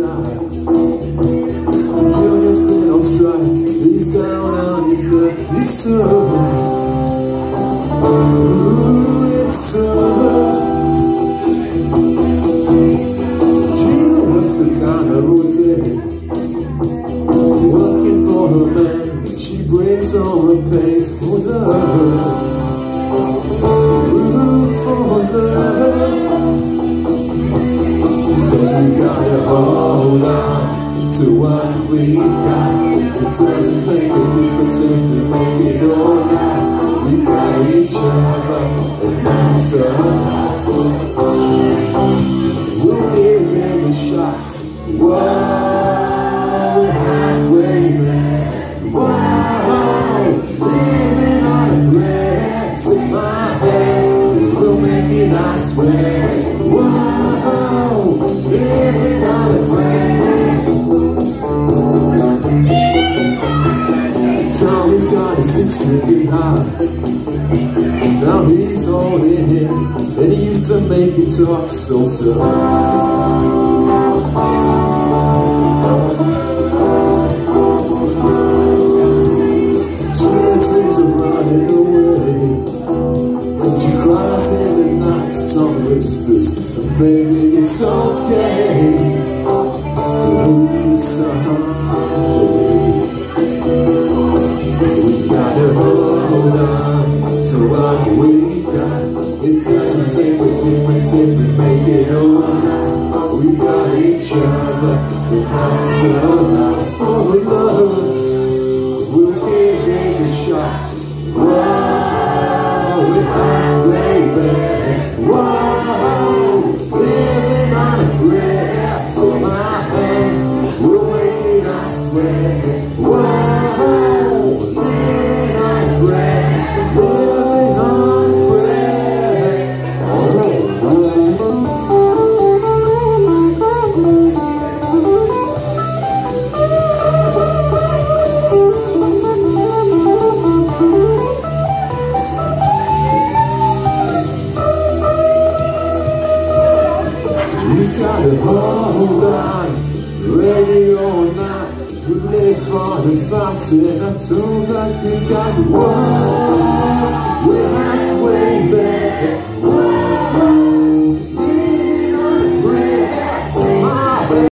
times. Union's been on strike, he's down on his luck, it's tough. Ooh, it's tough. The every day. Working for her man, she brings all the pay for love. We gotta hold on to what we got. It doesn't take a difference if we make it or not. We got each other, and that's enough. We'll give it a shot. Whoa, halfway there. Whoa, living on a thread. Take my hand, we'll make it, I swear. Six-string. Now he's holding it, and he used to make it talk so tough. In. Tommy whispers, "Baby, it's okay." Ooh, someday. To what we got. It doesn't take a difference if we make it or. We got each other, and that's enough for love. We'll give it a shot. Whoa, we're halfway there. Living on a prayer my swear. Hold on, ready or not. We live for the fight, and I told that we got one. We're halfway there.